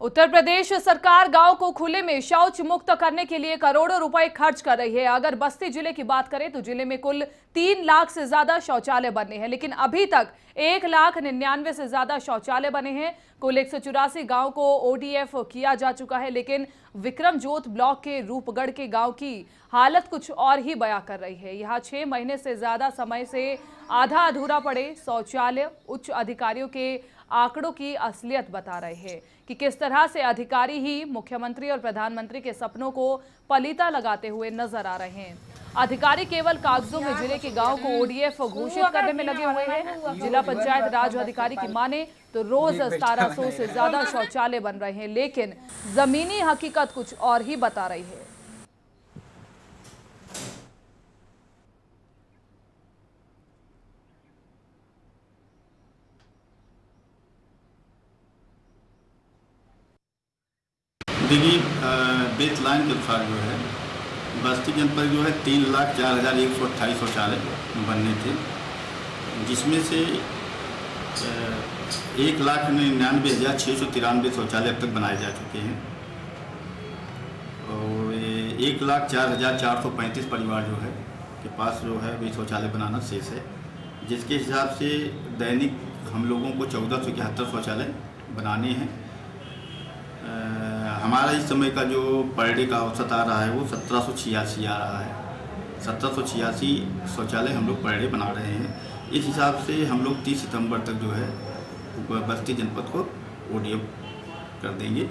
उत्तर प्रदेश सरकार गाँव को खुले में शौच मुक्त करने के लिए करोड़ों रुपए खर्च कर रही है। अगर बस्ती ज़िले की बात करें तो ज़िले में कुल तीन लाख से ज़्यादा शौचालय बने हैं, लेकिन अभी तक एक लाख निन्यानवे से ज़्यादा शौचालय बने हैं। कुल एक सौ चौरासी गाँव को ओडीएफ किया जा चुका है, लेकिन विक्रम जोत ब्लॉक के रूपगढ़ के गाँव की हालत कुछ और ही बयां कर रही है। यहाँ छह महीने से ज़्यादा समय से आधा अधूरा पड़े शौचालय उच्च अधिकारियों के आंकड़ों की असलियत बता रहे हैं कि किस तरह से अधिकारी ही मुख्यमंत्री और प्रधानमंत्री के सपनों को पलीता लगाते हुए नज़र आ रहे हैं। अधिकारी केवल कागजों में ज़िले के गाँव को ओडीएफ घोषित करने में लगे हुए हैं। जिला पंचायत राज अधिकारी की माने तो रोज सतारह सौ से ज़्यादा शौचालय बन रहे हैं लेकिन जमीनी हकीकत कुछ और ही बता रही है। देखिए बेस लाइन के अनुसार जो है बस्ती जनपद जो है तीन लाख चार हज़ार एक सौ अट्ठाईस शौचालय बनने थे, जिसमें से एक लाख निन्यानवे हज़ार छः सौ तिरानवे शौचालय अब तक बनाए जा चुके हैं। और एक लाख चार हज़ार चार सौ पैंतीस परिवार जो है, के पास जो है, अभी शौचालय बनाना शेष है, जिसके हिसाब से दैनिक हम लोगों को चौदह सौ इकहत्तर शौचालय बनाने हैं। हमारा इस समय का जो पर डे का औसत आ रहा है वो सत्रह सौ छियासी आ रहा है। सत्रह सौ छियासी शौचालय हम लोग पर डे बना रहे हैं। इस हिसाब से हम लोग तीस सितंबर तक जो है बस्ती जनपद को ओ कर देंगे।